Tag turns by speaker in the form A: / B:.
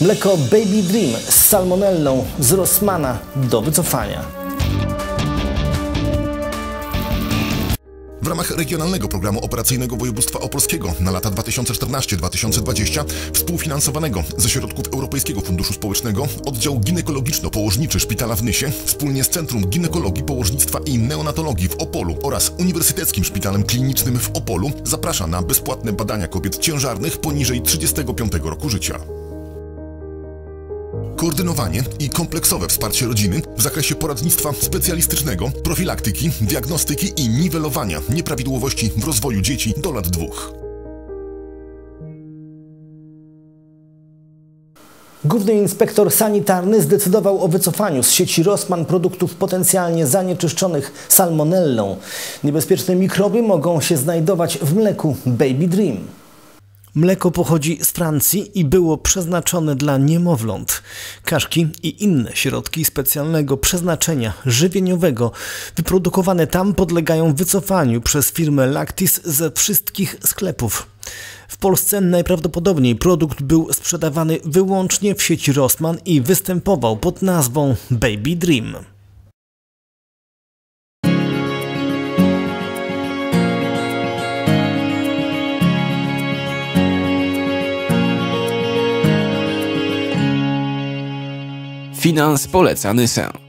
A: Mleko Baby Dream z salmonellą z Rossmana do wycofania.
B: W ramach regionalnego programu operacyjnego województwa opolskiego na lata 2014-2020, współfinansowanego ze środków Europejskiego Funduszu Społecznego, oddział ginekologiczno-położniczy Szpitala w Nysie wspólnie z Centrum Ginekologii, Położnictwa i Neonatologii w Opolu oraz Uniwersyteckim Szpitalem Klinicznym w Opolu zaprasza na bezpłatne badania kobiet ciężarnych poniżej 35 roku życia. Koordynowanie i kompleksowe wsparcie rodziny w zakresie poradnictwa specjalistycznego, profilaktyki, diagnostyki i niwelowania nieprawidłowości w rozwoju dzieci do lat dwóch.
A: Główny inspektor sanitarny zdecydował o wycofaniu z sieci Rossmann produktów potencjalnie zanieczyszczonych salmonellą. Niebezpieczne mikroby mogą się znajdować w mleku Baby Dream. Mleko pochodzi z Francji i było przeznaczone dla niemowląt. Kaszki i inne środki specjalnego przeznaczenia żywieniowego wyprodukowane tam podlegają wycofaniu przez firmę Lactis ze wszystkich sklepów. W Polsce najprawdopodobniej produkt był sprzedawany wyłącznie w sieci Rossmann i występował pod nazwą Baby Dream.
C: Finans poleca Nysę.